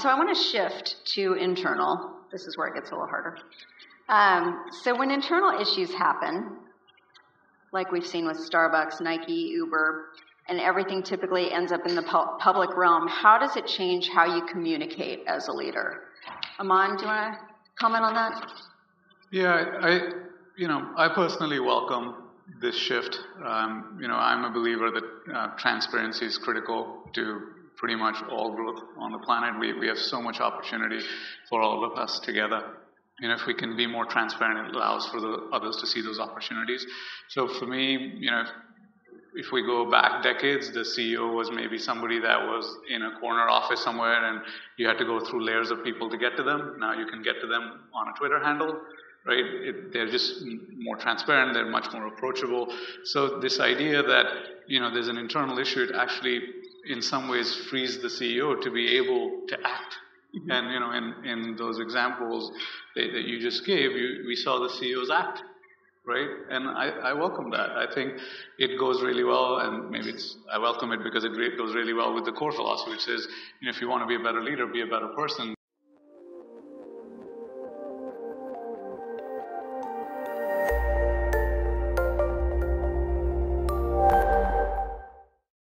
so I want to shift to internal. This is where it gets a little harder. Um, so when internal issues happen, like we've seen with Starbucks, Nike, Uber, and everything typically ends up in the pu- public realm, how does it change how you communicate as a leader? Aman, do you want to comment on that? Yeah, I, you know, I personally welcome this shift. Um, you know, I'm a believer that uh, transparency is critical to pretty much all growth on the planet. We, we have so much opportunity for all of us together. You know, if we can be more transparent, it allows for the others to see those opportunities. So for me, you know, if we go back decades, the CEO was maybe somebody that was in a corner office somewhere and you had to go through layers of people to get to them. Now you can get to them on a Twitter handle, right? It, they're just more transparent, they're much more approachable. So this idea that, you know, there's an internal issue, it actually in some ways frees the CEO to be able to act. Mm-hmm. And, you know, in, in those examples that, that you just gave, you, we saw the CEOs act right? And I, I, welcome that. I think it goes really well, and maybe it's I welcome it because it goes really well with the core philosophy, which says, you know, if you want to be a better leader, be a better person.